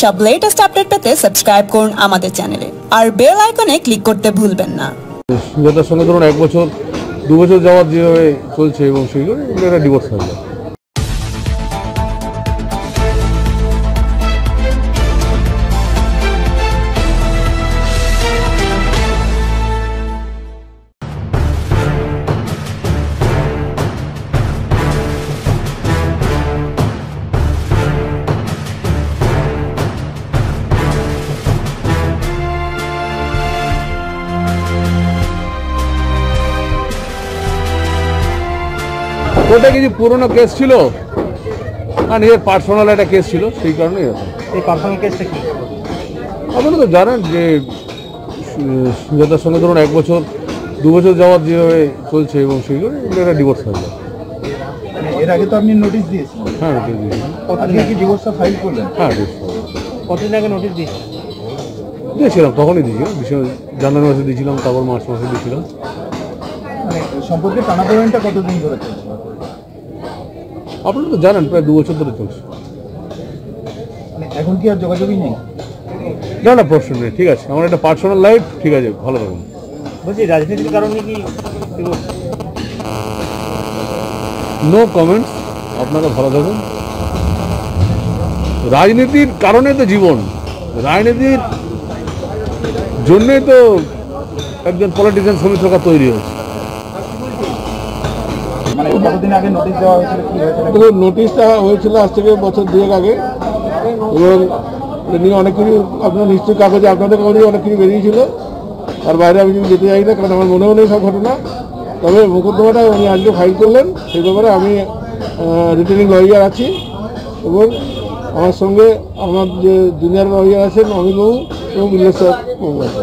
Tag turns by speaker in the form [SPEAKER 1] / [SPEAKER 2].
[SPEAKER 1] সব latest update পেতে subscribe করুন আমাদের চ্যানেলে আর বেল আইকনে ক্লিক করতে ভুলবেন না।
[SPEAKER 2] সুজাতার সঙ্গে ধরুন এক বছর, দু বছর যাওয়ার যেভাবে চলছে এবং সেইগুলো একটা ডিভোর্স হয়ে যায়। ওটা কিছু পুরোনো কেস ছিল? আর নিজের পার্সোনাল একটা কেস ছিল সেই কারণে এরকম।
[SPEAKER 3] এই পার্সোনাল কেসটা কি?
[SPEAKER 2] আপনারা তো জানেন যে সুজাতার সঙ্গে ধরুন এক বছর দু বছর যাওয়ার যেভাবে চলছে এবং সেইগুলো একটা ডিভোর্স হয়ে যায়।
[SPEAKER 4] মানে এর আগে তো আপনি নোটিশ দিয়েছেন।
[SPEAKER 2] হ্যাঁ নোটিশ দিয়েছি।
[SPEAKER 4] আজকে কি ডিভোর্সটা ফাইল করলেন?
[SPEAKER 2] হ্যাঁ
[SPEAKER 3] কতদিন আগে নোটিশ দিয়েছে
[SPEAKER 2] দিয়েছিলাম তখনই দিয়েছিলাম। বিশেষ জানুয়ারি মাসে দিয়েছিলাম তারপর মার্চ মাসে দিয়েছিলাম।
[SPEAKER 4] মানে সম্পর্কে টানাপোড়েনটা কতদিন ধরে চলছে?
[SPEAKER 2] আপনারা তো জানেন প্রায় দু বছর ধরে চলছে।
[SPEAKER 4] মানে এখন কি আর যোগাযোগই নেই?
[SPEAKER 2] না না প্রশ্ন নেই ঠিক আছে। আমার একটা পার্সোনাল লাইফ ঠিক আছে ভালো থাকুন।
[SPEAKER 3] বলছি রাজনীতির কারণে কি
[SPEAKER 2] নো কমেন্টস আপনারা ভালো থাকুন। রাজনীতির কারণে তো জীবন রাজনীতির জন্যই তো একজন পলিটিশিয়ান সমিত্রকা তৈরি হয়েছে। দেখুন নোটিশটা হয়েছিল আজ থেকে বছর দুয়েক আগে। এবং নিয়ে অনেক কিছু আপনার নিশ্চয়ই কাগজে আপনাদের কাগজে অনেক কিছু বেরিয়েছিল। আর বাইরে আমি যদি যেতে চাই না কারণ আমার মনেও নেই সব ঘটনা। তবে মোকদ্দমাটা উনি আজকে ফাইল করলেন, সেই ব্যাপারে আমি রিটার্নিং লয়ার আছি। এবং আমার সঙ্গে আমার যে জুনিয়র লয়ার আছেন অমিতবাবু এবং বিল্লেশ্বর বাবু আছে